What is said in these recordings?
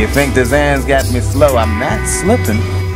You think the Zans got me slow? I'm not slipping.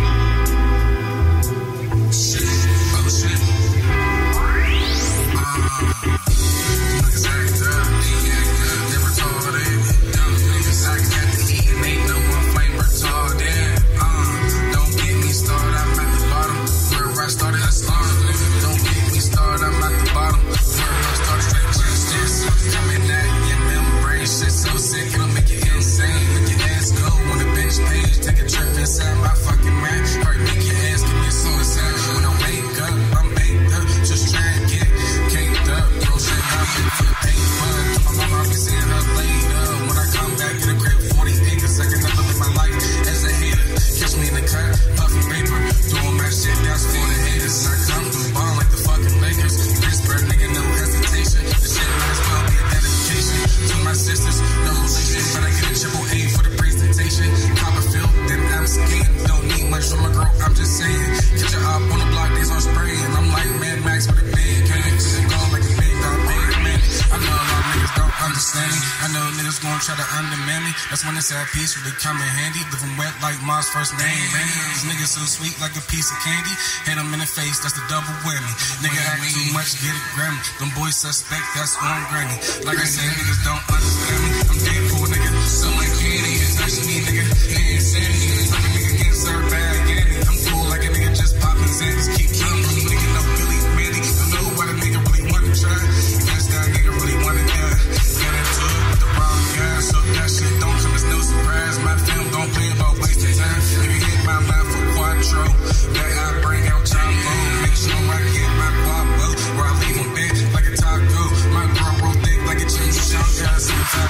That peace, really come in handy. Living wet like mom's first name. Man, these niggas so sweet like a piece of candy. Hit them in the face, that's the double whammy. Nigga act too much, get it Grammy. Them boys suspect, that's on granny. Like I said, niggas don't understand me. I'm dead poor nigga, so candy. It's actually me, nigga. Ain't insanity. Nigga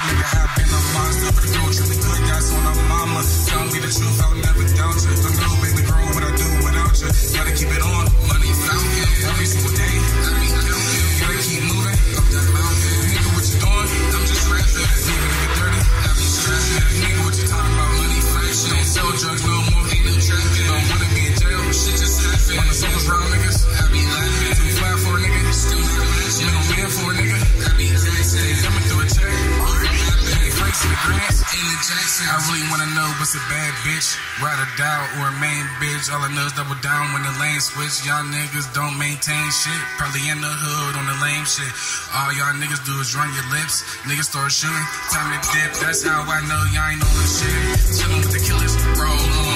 nigga, I've been a monster. But the girl truly good, that's on her mama. Tell me the truth, I'll never doubt you. Don't know, baby girl, what I do without you. Gotta keep it on. Jackson. I really wanna know what's a bad bitch. Ride or die or a main bitch. All I know is double down when the lane switch. Y'all niggas don't maintain shit. Probably in the hood on the lame shit. All y'all niggas do is run your lips. Niggas start shooting. Time to dip. That's how I know y'all ain't on the shit. Chillin' with the killers. Roll on.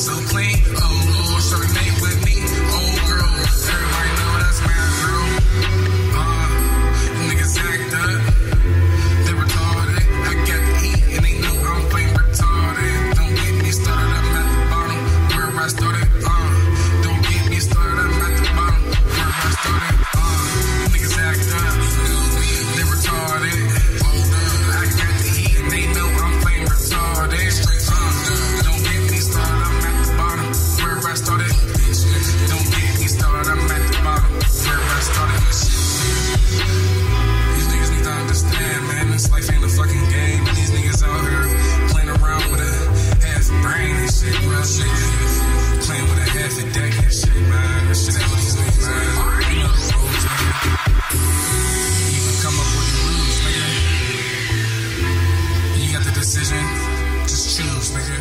So clean. Oh lord. Name with me. Oh girl. Everybody know that's my girl. Just choose, nigga.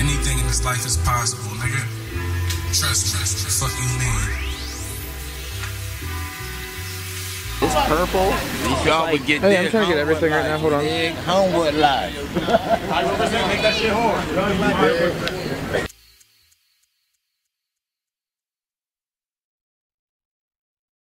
Anything in this life is possible, nigga. Trust, trust, trust. Fuck you, man. It's purple. If y'all would get Hey, I'm trying to get everything right now. Hold on. dig? Homewood Live. I represent, make that shit hard.